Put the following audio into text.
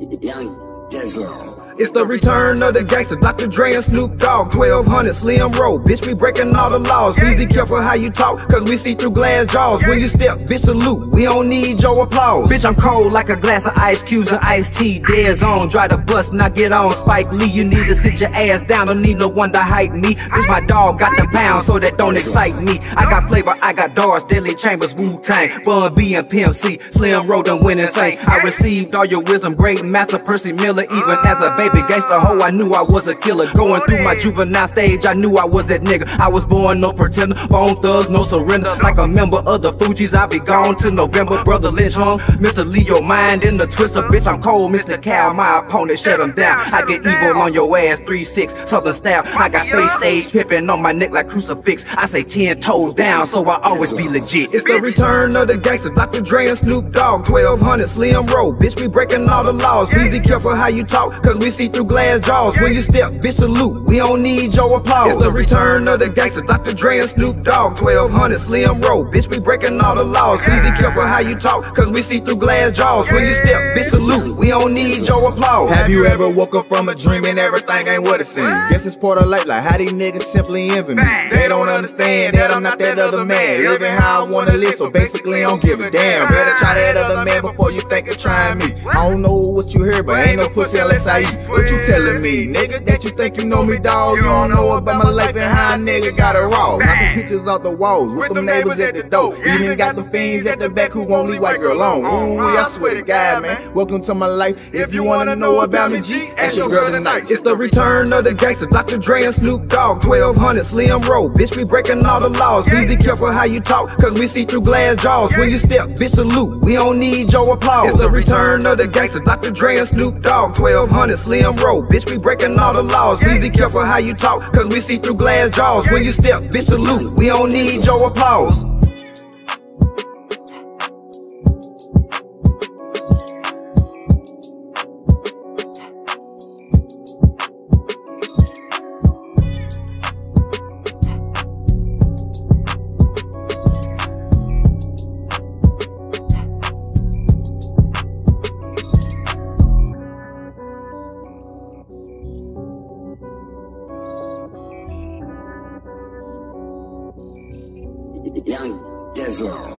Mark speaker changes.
Speaker 1: Young Dizzle.
Speaker 2: It's the return of the gangster, Dr. Dre and Snoop Dogg, 1200 Slim Row. Bitch, we breaking all the laws. Please be careful how you talk, cause we see through glass jaws. When you step, bitch, salute. We don't need your applause. Bitch, I'm cold like a glass of ice cubes and iced tea. Dead on, try to bust, now get on. Spike Lee, you need to sit your ass down. Don't need no one to hype me. Bitch, my dog got the pound, so that don't excite me. I got flavor, I got doors, Deadly Chambers, Wu Tang, Bun B and Pimp C. Slim Row and win insane. I received all your wisdom, great master Percy Miller. Even as a baby gangster hoe, I knew I was a killer. Going through my juvenile stage, I knew I was that nigga. I was born no pretender, bone thugs, no surrender. Like a member of the Fugees, I be gone till November. Brotha Lynch Hung, Mr. Leo mind in the twister. Bitch, I'm cold, Mr. Cal, my opponent, shut him down. I get evil on your ass, 3-6, southern style. I got space stage pippin' on my neck like crucifix. I say 10 toes down, so I always be legit. It's the return of the gangster, Dr. Dre and Snoop Dogg, 1200 Slim Row. Bitch, we breaking all the laws. Please be careful how you talk, cause we see through glass jaws. When you step, bitch, salute. We don't need your applause. It's the return of the gangster, Dr. Dre and Snoop Dogg, 1200 Slim Row. Bitch, we breaking all the laws. Please be careful how you talk, cause we see through glass jaws. When you step, bitch, salute. We don't need your applause.
Speaker 3: Have you ever woke up from a dream and everything ain't what it seems? Guess it's part of life, like how these niggas simply envy me. They don't understand that I'm not that other man. Living how I wanna live, so basically I don't give a damn. Better try that other man before you think of trying me. I don't know what you hear, but ain't no pussy unless I eat. What you telling me, nigga? That you think you know me, dog? You don't know about my life and how a nigga got it raw. Knocking pictures off the walls with them neighbors at the door. Even got the fiends at the back who won't leave white girl alone. Ooh, I swear to God, man. Welcome to my life. If you wanna know about me, G, ask your girl tonight.
Speaker 2: It's the return of the gangster, Dr. Dre and Snoop Dogg, 1200 Slim Row. Bitch, we breaking all the laws. Please be careful how you talk, cause we see through glass jaws. When you step, bitch, salute. We don't need your applause. It's the return of the gangster, Dr. Dre and Snoop Dogg, 1200 Slim Row. Bitch, we breaking all the laws. Please be careful how you talk, cause we see through glass jaws. When you step, bitch, salute. We don't need your applause.
Speaker 1: Young Dizzle.